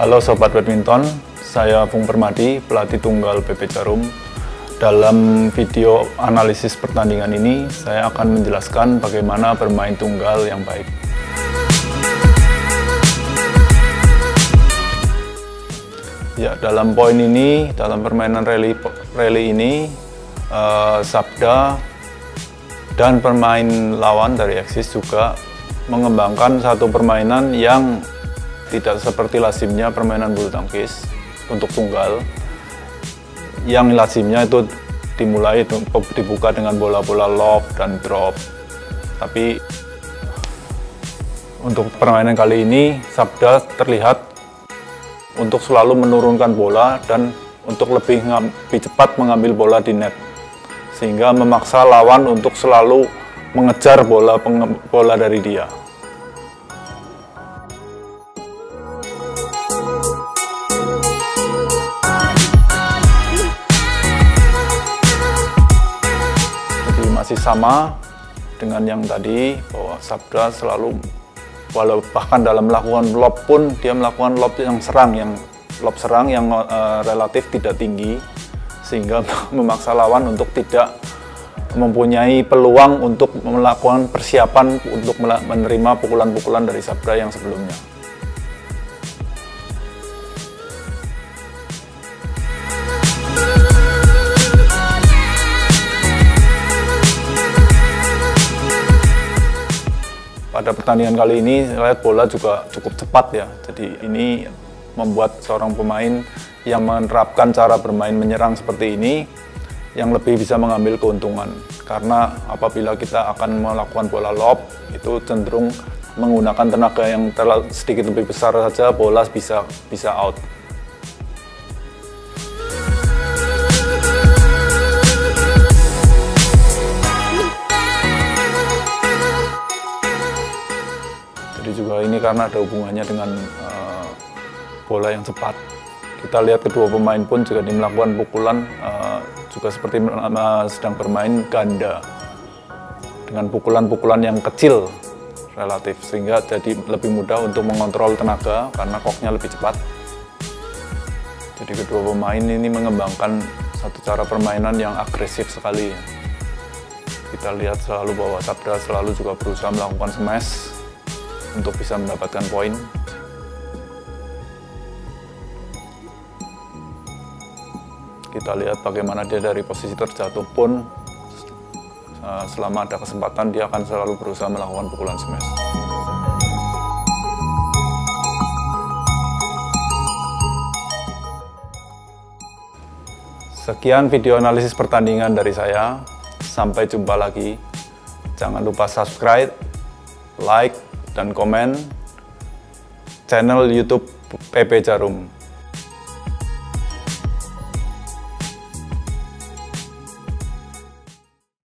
Halo Sobat Badminton, saya Pung Permadi, pelatih tunggal PP Jarum. Dalam video analisis pertandingan ini, saya akan menjelaskan bagaimana bermain tunggal yang baik. Ya, dalam poin ini, dalam permainan rally, rally ini, uh, Sabda dan pemain lawan dari Axis juga mengembangkan satu permainan yang tidak seperti lazimnya permainan bulu tangkis untuk tunggal. Yang lazimnya itu dimulai dibuka dengan bola-bola lob dan drop. Tapi untuk permainan kali ini Sabda terlihat untuk selalu menurunkan bola dan untuk lebih, lebih cepat mengambil bola di net. Sehingga memaksa lawan untuk selalu mengejar bola bola dari dia. Masih sama dengan yang tadi bahwa Sabda selalu walau bahkan dalam melakukan lob pun dia melakukan lob yang serang yang lob serang yang uh, relatif tidak tinggi sehingga memaksa lawan untuk tidak mempunyai peluang untuk melakukan persiapan untuk menerima pukulan-pukulan dari Sabda yang sebelumnya. Pada pertandingan kali ini saya lihat bola juga cukup cepat ya. Jadi ini membuat seorang pemain yang menerapkan cara bermain menyerang seperti ini yang lebih bisa mengambil keuntungan. Karena apabila kita akan melakukan bola lob itu cenderung menggunakan tenaga yang sedikit lebih besar saja bola bisa bisa out. Jadi juga ini karena ada hubungannya dengan uh, bola yang cepat. Kita lihat kedua pemain pun juga melakukan pukulan uh, juga seperti sedang bermain ganda dengan pukulan-pukulan yang kecil relatif sehingga jadi lebih mudah untuk mengontrol tenaga karena koknya lebih cepat. Jadi kedua pemain ini mengembangkan satu cara permainan yang agresif sekali. Kita lihat selalu bahwa Sabda selalu juga berusaha melakukan smash untuk bisa mendapatkan poin. Kita lihat bagaimana dia dari posisi terjatuh pun eh, selama ada kesempatan dia akan selalu berusaha melakukan pukulan smash. Sekian video analisis pertandingan dari saya. Sampai jumpa lagi. Jangan lupa subscribe, like, dan komen channel YouTube PP Jarum.